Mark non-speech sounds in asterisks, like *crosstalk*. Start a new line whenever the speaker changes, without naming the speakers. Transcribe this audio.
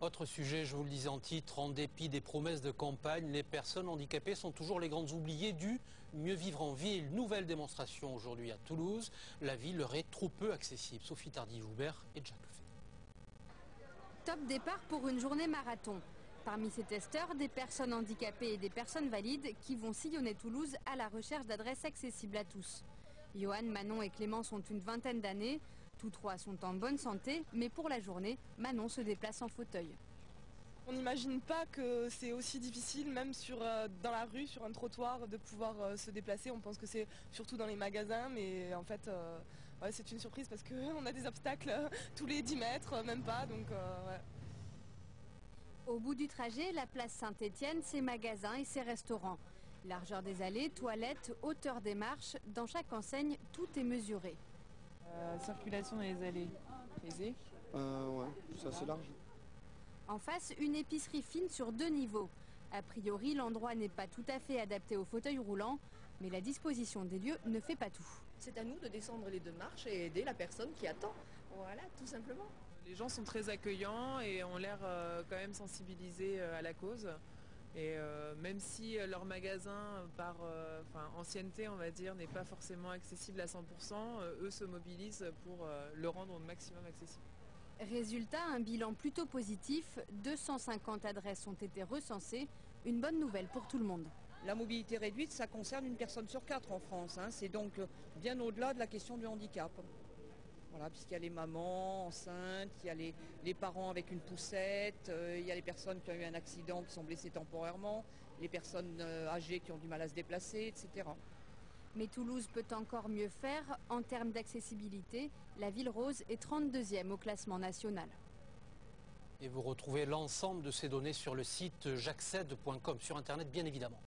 Autre sujet, je vous le disais en titre, en dépit des promesses de campagne, les personnes handicapées sont toujours les grandes oubliées du mieux vivre en ville. Nouvelle démonstration aujourd'hui à Toulouse. La ville leur est trop peu accessible. Sophie Tardy-Joubert et Jack Lefebvre.
Top départ pour une journée marathon. Parmi ces testeurs, des personnes handicapées et des personnes valides qui vont sillonner Toulouse à la recherche d'adresses accessibles à tous. Johan, Manon et Clément sont une vingtaine d'années. Tous trois sont en bonne santé, mais pour la journée, Manon se déplace en fauteuil.
On n'imagine pas que c'est aussi difficile, même sur, euh, dans la rue, sur un trottoir, de pouvoir euh, se déplacer. On pense que c'est surtout dans les magasins, mais en fait, euh, ouais, c'est une surprise parce qu'on *laughs* a des obstacles tous les 10 mètres, même pas. Donc, ouais.
Au bout du trajet, la place Saint-Étienne, ses magasins et ses restaurants. Largeur des allées, toilettes, hauteur des marches, dans chaque enseigne, tout est mesuré.
Euh, circulation dans les allées aisée
euh, Ouais, c'est assez large.
En face, une épicerie fine sur deux niveaux. A priori, l'endroit n'est pas tout à fait adapté au fauteuil roulant, mais la disposition des lieux ne fait pas tout.
C'est à nous de descendre les deux marches et aider la personne qui attend. Voilà, tout simplement.
Les gens sont très accueillants et ont l'air euh, quand même sensibilisés à la cause. Et euh, même si leur magasin, par euh, enfin, ancienneté, on va dire, n'est pas forcément accessible à 100%, euh, eux se mobilisent pour euh, le rendre au maximum accessible.
Résultat, un bilan plutôt positif. 250 adresses ont été recensées. Une bonne nouvelle pour tout le monde.
La mobilité réduite, ça concerne une personne sur quatre en France. hein. C'est donc bien au-delà de la question du handicap. Voilà, puisqu'il y a les mamans enceintes, il y a les, les parents avec une poussette, euh, il y a les personnes qui ont eu un accident, qui sont blessées temporairement, les personnes euh, âgées qui ont du mal à se déplacer, etc.
Mais Toulouse peut encore mieux faire. En termes d'accessibilité, la ville rose est 32e au classement national.
Et vous retrouvez l'ensemble de ces données sur le site jaccède.com, sur Internet bien évidemment.